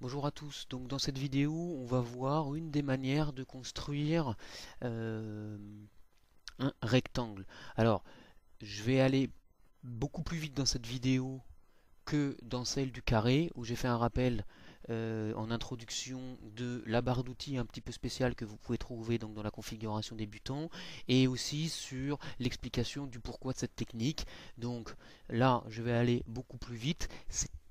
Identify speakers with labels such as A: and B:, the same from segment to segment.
A: Bonjour à tous, donc dans cette vidéo on va voir une des manières de construire euh, un rectangle. Alors je vais aller beaucoup plus vite dans cette vidéo que dans celle du carré où j'ai fait un rappel euh, en introduction de la barre d'outils un petit peu spéciale que vous pouvez trouver dans la configuration débutant et aussi sur l'explication du pourquoi de cette technique. Donc là je vais aller beaucoup plus vite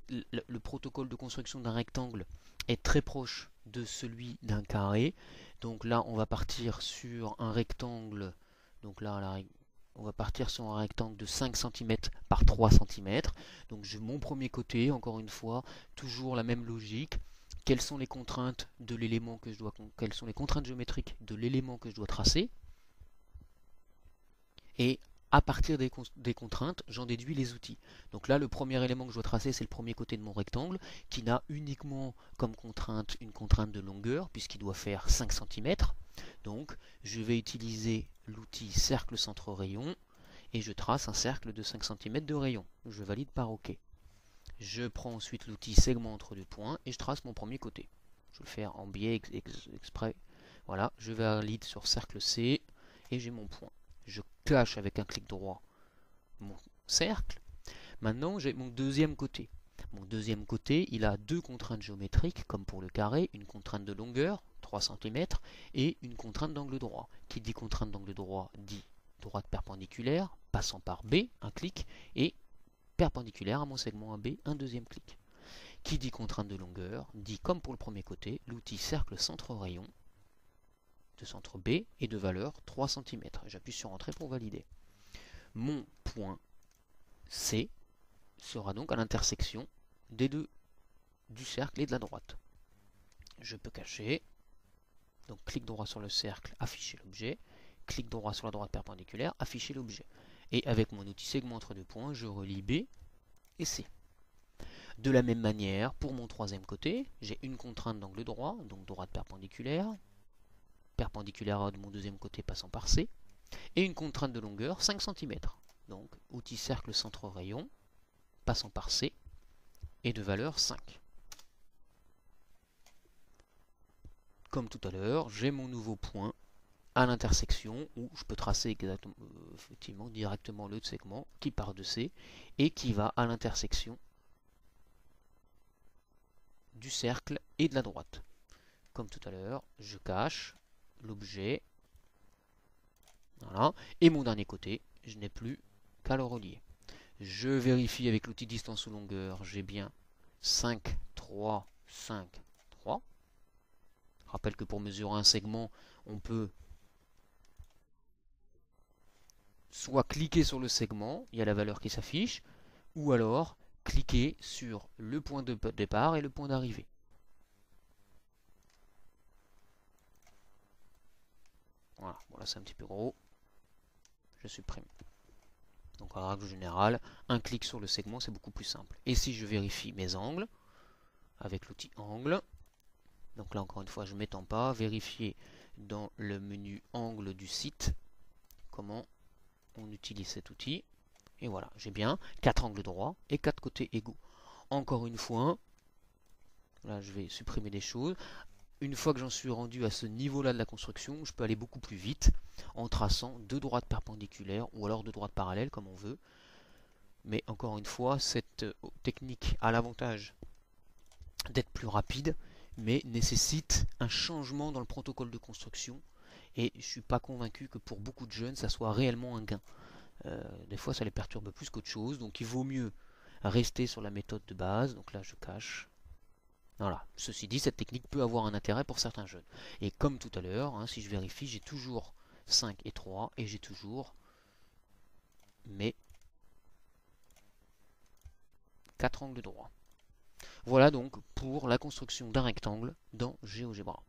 A: le, protocole de construction d'un rectangle est très proche de celui d'un carré. Donc là, on va partir sur un rectangle. Donc là, on va partir sur un rectangle de 5 cm par 3 cm. Donc j'ai mon premier côté, encore une fois, toujours la même logique. Quelles sont les contraintes de l'élément que je dois quelles sont les contraintes géométriques de l'élément que je dois tracer? À partir des, contraintes, j'en déduis les outils. Donc là, le premier élément que je dois tracer, c'est le premier côté de mon rectangle, qui n'a uniquement comme contrainte une contrainte de longueur, puisqu'il doit faire 5 cm. Donc, je vais utiliser l'outil cercle centre rayon, et je trace un cercle de 5 cm de rayon. Je valide par OK. Je prends ensuite l'outil segment entre deux points, et je trace mon premier côté. Je vais le faire en biais exprès. Voilà, je valide sur cercle C, et j'ai mon point cache avec un clic droit mon cercle. Maintenant, j'ai mon deuxième côté. Mon deuxième côté, il a deux contraintes géométriques, comme pour le carré, une contrainte de longueur, 3 cm, et une contrainte d'angle droit. Qui dit contrainte d'angle droit dit droite perpendiculaire, passant par B, un clic, et perpendiculaire à mon segment AB, un deuxième clic. Qui dit contrainte de longueur dit, comme pour le premier côté, l'outil cercle centre-rayon, centre B et de valeur 3 cm. J'appuie sur Entrée pour valider. Mon point C sera donc à l'intersection des deux, du cercle et de la droite. Je peux cacher, donc clic droit sur le cercle, afficher l'objet, clic droit sur la droite perpendiculaire, afficher l'objet. Et avec mon outil segment entre deux points, je relie B et C. De la même manière, pour mon troisième côté, j'ai une contrainte d'angle droit, donc droite perpendiculaire, perpendiculaire de mon deuxième côté passant par C, et une contrainte de longueur 5 cm. Donc outil cercle centre rayon, passant par C, et de valeur 5. Comme tout à l'heure, j'ai mon nouveau point à l'intersection où je peux tracer euh, effectivement directement le segment qui part de C et qui va à l'intersection du cercle et de la droite. Comme tout à l'heure, je cache, l'objet. Voilà. Et mon dernier côté, je n'ai plus qu'à le relier. Je vérifie avec l'outil distance ou longueur, j'ai bien 5, 3, 5, 3. Je rappelle que pour mesurer un segment, on peut soit cliquer sur le segment, il y a la valeur qui s'affiche, ou alors cliquer sur le point de départ et le point d'arrivée. Voilà, bon c'est un petit peu gros. Je supprime. Donc en règle générale, un clic sur le segment, c'est beaucoup plus simple. Et si je vérifie mes angles, avec l'outil angle, donc là encore une fois je ne m'étends pas, vérifier dans le menu angle du site comment on utilise cet outil. Et voilà, j'ai bien 4 angles droits et 4 côtés égaux. Encore une fois, là je vais supprimer des choses une fois que j'en suis rendu à ce niveau-là de la construction, je peux aller beaucoup plus vite en traçant deux droites perpendiculaires ou alors deux droites parallèles comme on veut. Mais encore une fois, cette euh, technique a l'avantage d'être plus rapide, mais nécessite un changement dans le protocole de construction. Et je ne suis pas convaincu que pour beaucoup de jeunes, ça soit réellement un gain. Euh, des fois, ça les perturbe plus qu'autre chose, donc il vaut mieux rester sur la méthode de base. Donc là, je cache, voilà. Ceci dit, cette technique peut avoir un intérêt pour certains jeunes. Et comme tout à l'heure, hein, si je vérifie, j'ai toujours 5 et 3 et j'ai toujours mes 4 angles droits. Voilà donc pour la construction d'un rectangle dans GeoGebra.